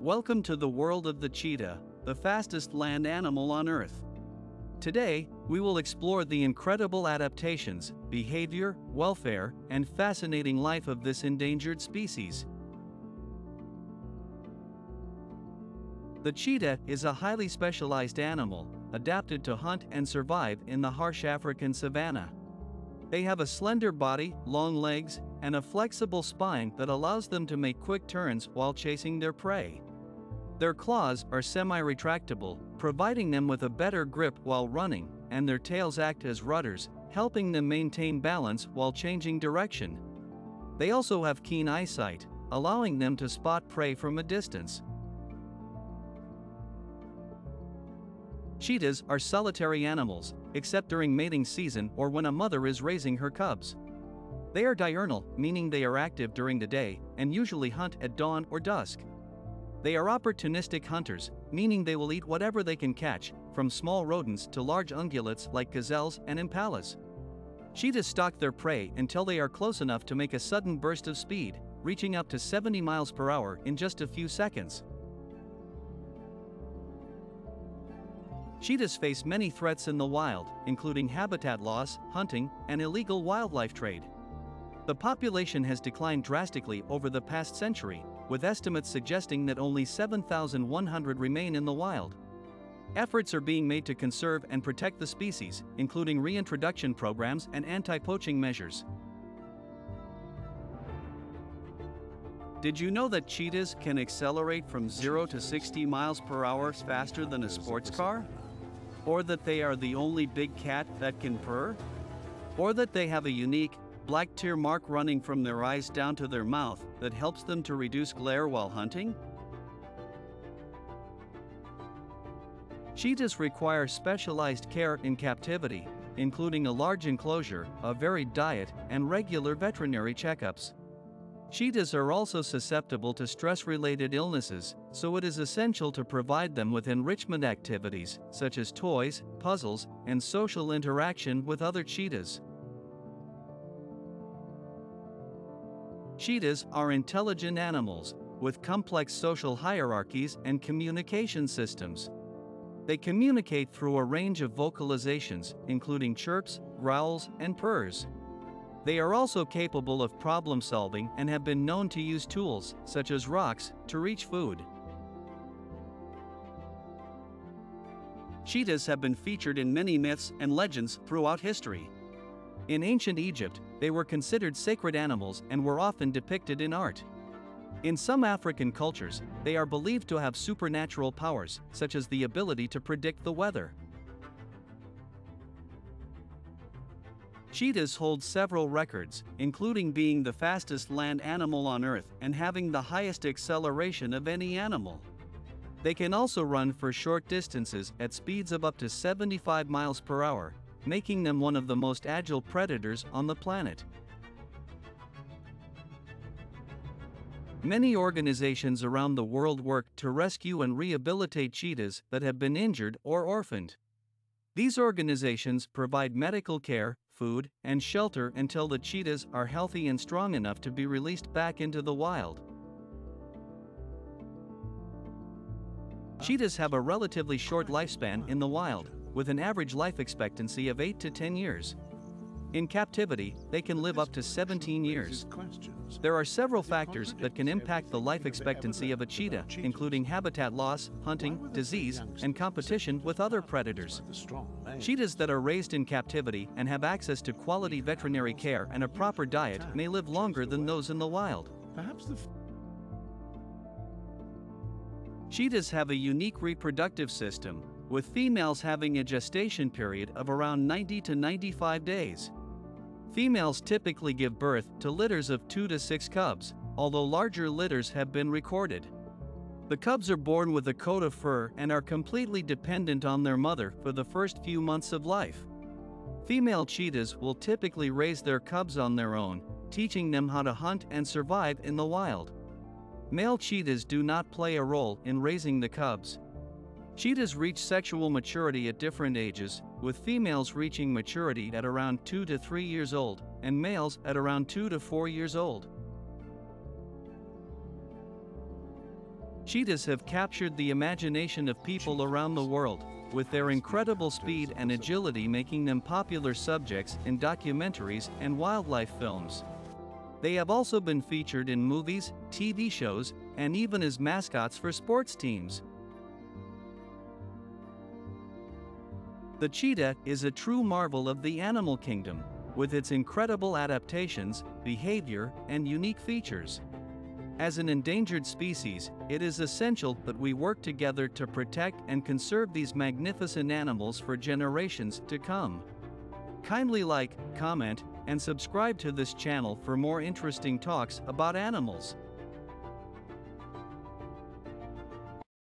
Welcome to the world of the cheetah, the fastest land animal on Earth. Today, we will explore the incredible adaptations, behavior, welfare, and fascinating life of this endangered species. The cheetah is a highly specialized animal, adapted to hunt and survive in the harsh African savanna. They have a slender body, long legs, and a flexible spine that allows them to make quick turns while chasing their prey. Their claws are semi-retractable, providing them with a better grip while running, and their tails act as rudders, helping them maintain balance while changing direction. They also have keen eyesight, allowing them to spot prey from a distance. Cheetahs are solitary animals, except during mating season or when a mother is raising her cubs. They are diurnal, meaning they are active during the day, and usually hunt at dawn or dusk. They are opportunistic hunters, meaning they will eat whatever they can catch, from small rodents to large ungulates like gazelles and impalas. Cheetahs stalk their prey until they are close enough to make a sudden burst of speed, reaching up to 70 miles per hour in just a few seconds. Cheetahs face many threats in the wild, including habitat loss, hunting, and illegal wildlife trade. The population has declined drastically over the past century, with estimates suggesting that only 7,100 remain in the wild. Efforts are being made to conserve and protect the species, including reintroduction programs and anti poaching measures. Did you know that cheetahs can accelerate from 0 to 60 miles per hour faster than a sports car? Or that they are the only big cat that can purr? Or that they have a unique, black tear mark running from their eyes down to their mouth that helps them to reduce glare while hunting? Cheetahs require specialized care in captivity, including a large enclosure, a varied diet, and regular veterinary checkups. Cheetahs are also susceptible to stress related illnesses, so it is essential to provide them with enrichment activities, such as toys, puzzles, and social interaction with other cheetahs. Cheetahs are intelligent animals, with complex social hierarchies and communication systems. They communicate through a range of vocalizations, including chirps, growls, and purrs. They are also capable of problem solving and have been known to use tools, such as rocks, to reach food. Cheetahs have been featured in many myths and legends throughout history. In ancient Egypt, they were considered sacred animals and were often depicted in art. In some African cultures, they are believed to have supernatural powers, such as the ability to predict the weather. Cheetahs hold several records, including being the fastest land animal on Earth and having the highest acceleration of any animal. They can also run for short distances at speeds of up to 75 miles per hour, making them one of the most agile predators on the planet. Many organizations around the world work to rescue and rehabilitate cheetahs that have been injured or orphaned. These organizations provide medical care, food, and shelter until the cheetahs are healthy and strong enough to be released back into the wild. Cheetahs have a relatively short lifespan in the wild, with an average life expectancy of 8 to 10 years. In captivity, they can live up to 17 years. There are several factors that can impact the life expectancy of a cheetah, including habitat loss, hunting, disease, and competition with other predators. Cheetahs that are raised in captivity and have access to quality veterinary care and a proper diet may live longer than those in the wild. Cheetahs have a unique reproductive system, with females having a gestation period of around 90 to 95 days. Females typically give birth to litters of 2 to 6 cubs, although larger litters have been recorded. The cubs are born with a coat of fur and are completely dependent on their mother for the first few months of life. Female cheetahs will typically raise their cubs on their own, teaching them how to hunt and survive in the wild. Male cheetahs do not play a role in raising the cubs. Cheetahs reach sexual maturity at different ages, with females reaching maturity at around 2 to 3 years old, and males at around 2 to 4 years old. Cheetahs have captured the imagination of people around the world, with their incredible speed and agility making them popular subjects in documentaries and wildlife films. They have also been featured in movies, TV shows, and even as mascots for sports teams. The cheetah is a true marvel of the animal kingdom, with its incredible adaptations, behavior, and unique features. As an endangered species, it is essential that we work together to protect and conserve these magnificent animals for generations to come. Kindly like, comment, and subscribe to this channel for more interesting talks about animals.